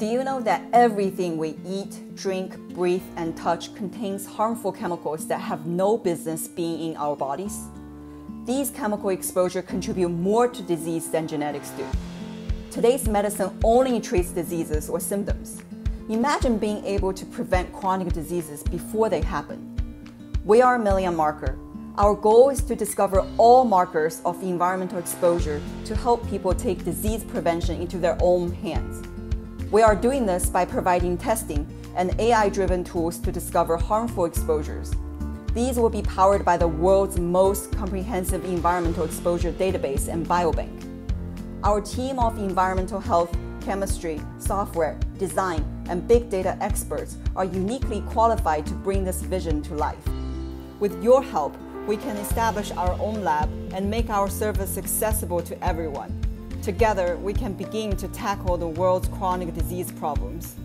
Do you know that everything we eat, drink, breathe, and touch contains harmful chemicals that have no business being in our bodies? These chemical exposure contribute more to disease than genetics do. Today's medicine only treats diseases or symptoms. Imagine being able to prevent chronic diseases before they happen. We are Million Marker. Our goal is to discover all markers of environmental exposure to help people take disease prevention into their own hands. We are doing this by providing testing and AI driven tools to discover harmful exposures. These will be powered by the world's most comprehensive environmental exposure database and biobank. Our team of environmental health, chemistry, software, design, and big data experts are uniquely qualified to bring this vision to life. With your help, we can establish our own lab and make our service accessible to everyone. Together, we can begin to tackle the world's chronic disease problems.